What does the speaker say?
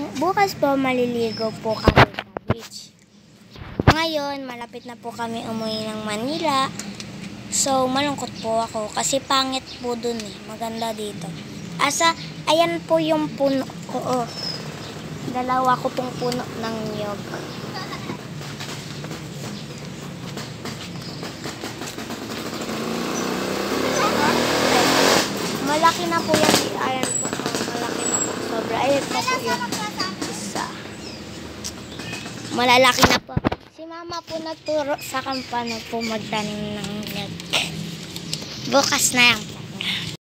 Bukas po maliligo po kami sa beach. Ngayon, malapit na po kami umuwi ng Manila. So, malungkot po ako kasi pangit po dun eh. Maganda dito. Asa, ayan po yung puno ko. Oh. Dalawa ko pong puno ng niyog. Malaki na po yan. Ayan po. Malaki na po. Sobra. Ayan po yung isa. Malalaki na po. Si mama po nagturo sa kampano po magtanim ng niyog. Bukas na yan.